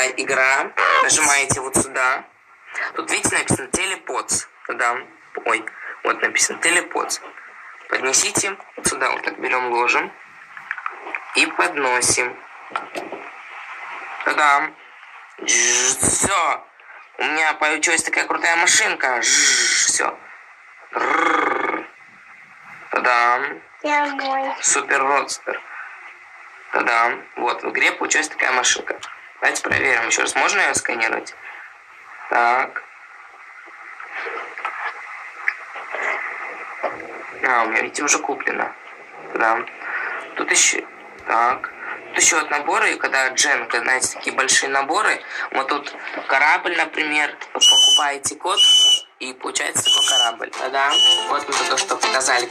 такая игра. Нажимаете вот сюда. Тут, видите, написано телеподс. Да. Ой, вот написано телеподс. Поднесите вот сюда, вот так берем, ложим. И подносим. Та-дам. Все. У меня получилась такая крутая машинка. Все. Та-дам. Супер родстер. Та-дам. Вот, в игре получилась такая машинка. Давайте проверим еще раз. Можно ее сканировать? Так. А, у меня, видите, уже куплено. Да. Тут еще... Так. Тут еще вот наборы, когда Дженка, знаете, такие большие наборы. Вот тут корабль, например. Покупаете код, и получается такой корабль. Да-да. Вот мы только что показали,